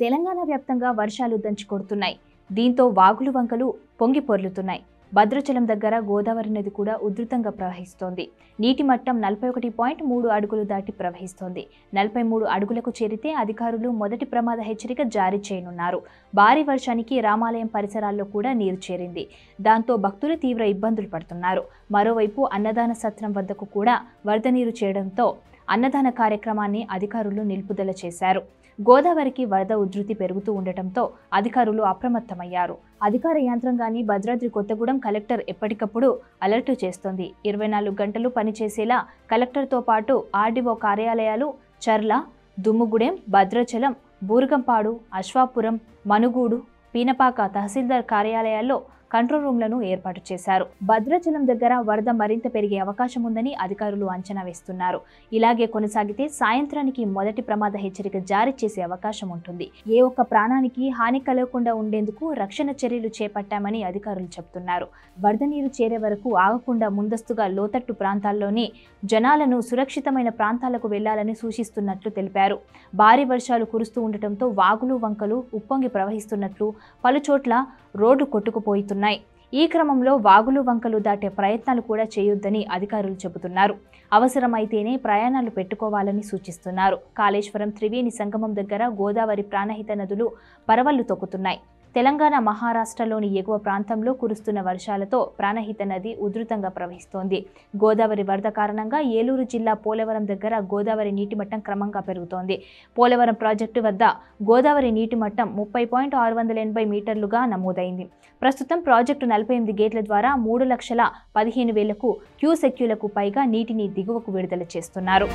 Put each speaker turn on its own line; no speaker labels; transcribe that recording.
తెలంగాణ వ్యాప్తంగా వర్షాలు దంచుకొడుతున్నాయి. దీంతో వాగులు వంకలు పొంగి పొర్లుతున్నాయి. భద్రాచలం దగ్గర గోదావరి నది కూడా ఉధృతంగా ప్రవహిస్తోంది. నీటి మట్టం నలభై ఒకటి పాయింట్ మూడు అడుగులు దాటి ప్రవహిస్తోంది. నలభై మూడు అడుగులకు చేరితే అధికారులు మొదటి ప్రమాద హెచ్చరిక జారీ చేయనున్నారు. భారీ వర్షానికి రామాలయం పరిసరాల్లో కూడా నీరు చేరింది. దాంతో భక్తులు తీవ్ర ఇబ్బందులు పడుతున్నారు. మరోవైపు అన్నదాన సత్రం వద్దకు కూడా వరద నీరు చేయడంతో అన్నదాన కార్యక్రమాన్ని అధికారులు నిలుపుదల చేశారు. గోదావరికి వరద ఉధృతి పెరుగుతూ ఉండటంతో అధికారులు అప్రమత్తమయ్యారు. అధికార యంత్రాంగాన్ని భద్రాద్రి కొత్తగూడెం కలెక్టర్ ఎప్పటికప్పుడు అలర్ట్ చేస్తోంది. ఇరవై నాలుగు గంటలు పనిచేసేలా కలెక్టర్తో పాటు ఆర్డీఓ కార్యాలయాలు చర్ల దుమ్ముగూడెం భద్రాచలం బూరుగంపాడు అశ్వాపురం మనుగూడు పీనపాక తహసీల్దార్ కార్యాలయాల్లో కంట్రోల్ రూమ్లను ఏర్పాటు చేశారు. భద్రాచలం దగ్గర వరద మరింత పెరిగే అవకాశం ఉందని అధికారులు అంచనా వేస్తున్నారు. ఇలాగే కొనసాగితే సాయంత్రానికి మొదటి ప్రమాద హెచ్చరిక జారీ చేసే అవకాశం ఉంటుంది. ఏ ఒక్క ప్రాణానికి హాని కలగకుండా ఉండేందుకు రక్షణ చర్యలు చేపట్టామని అధికారులు చెబుతున్నారు. వరద నీరు చేరే వరకు ఆగకుండా ముందస్తుగా లోతట్టు ప్రాంతాల్లోని జనాలను సురక్షితమైన ప్రాంతాలకు వెళ్ళాలని సూచిస్తున్నట్లు తెలిపారు. భారీ వర్షాలు కురుస్తూ ఉండటంతో వాగులు వంకలు ఉప్పొంగి ప్రవహిస్తున్నట్లు పలుచోట్ల రోడ్డు కొట్టుకుపోతున్నాయి. ఈ క్రమంలో వాగులు వంకలు దాటే ప్రయత్నాలు కూడా చేయొద్దని అధికారులు చెబుతున్నారు. అవసరమైతేనే ప్రయాణాలు పెట్టుకోవాలని సూచిస్తున్నారు. కాళేశ్వరం త్రివేణి సంగమం దగ్గర గోదావరి ప్రాణహిత నదులు పరవళ్ళు తొక్కుతున్నాయి. తెలంగాణ మహారాష్ట్రలోని ఎగువ ప్రాంతంలో కురుస్తున్న వర్షాలతో ప్రాణహిత నది ఉధృతంగా ప్రవహిస్తోంది. గోదావరి వరద కారణంగా ఏలూరు జిల్లా పోలవరం దగ్గర గోదావరి నీటి మట్టం క్రమంగా పెరుగుతోంది. పోలవరం ప్రాజెక్టు వద్ద గోదావరి నీటి మట్టం ముప్పై పాయింట్ ఆరు వందల ఎనభై మీటర్లుగా నమోదైంది. ప్రస్తుతం ప్రాజెక్టు నలభై ఎనిమిది గేట్ల ద్వారా మూడు లక్షల పదిహేను వేలకు క్యూసెక్యూలకు పైగా నీటిని దిగువకు విడుదల చేస్తున్నారు.